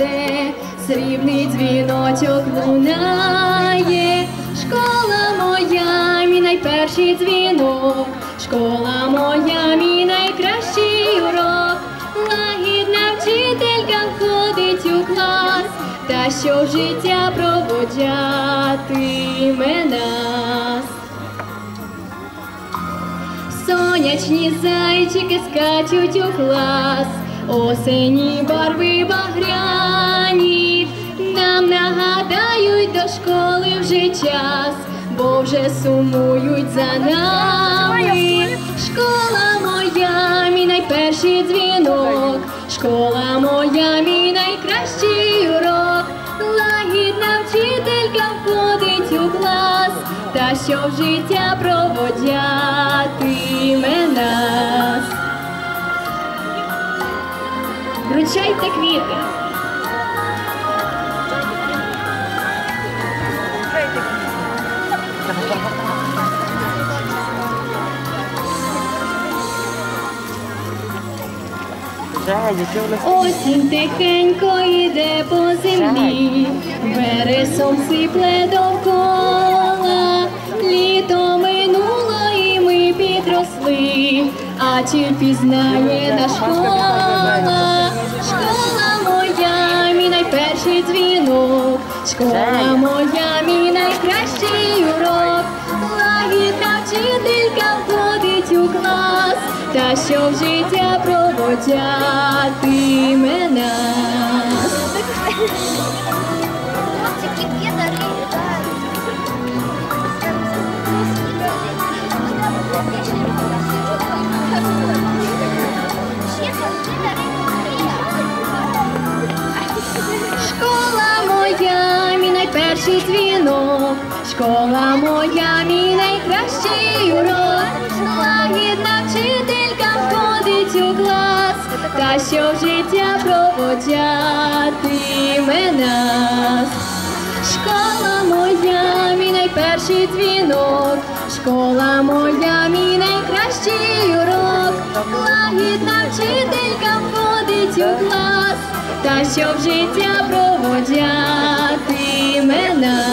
йде, срібний дзвіночок лунає, школа моя, мій найперший дзвінок, школа моя, мій найкращий урок, лагідна вчителька входить у клас, та що в життя проводжатиме нас. Сонячні зайчики скачуть у клас, осені барви багряні, нам нагадають до школи вже час, бо вже сумують за нами. Школа моя, мій найперший дзвінок, школа моя, мій найкращий урок, лагідна вчителька входить у клас, та що в життя проводятиме нас. Вручайте квіти. Осінь тихенько йде по землі, вересом сипле довкола, літо минуло і ми підросли, а чи пізнає наш дзвінок, школа моя, мій найкращий урок, лагідна вчителька входить у клас, та що в життя проводяти мене. Школа мій найперший дзвінок, школа моя, мій найкращий урок, лагідна вчителька входить у клас, та що в життя проводжатиме нас. Школа моя, мій найперший дзвінок, школа моя, мій найкращий урок, лагідна вчителька входить у клас, та що в життя проводять. Подяти мене.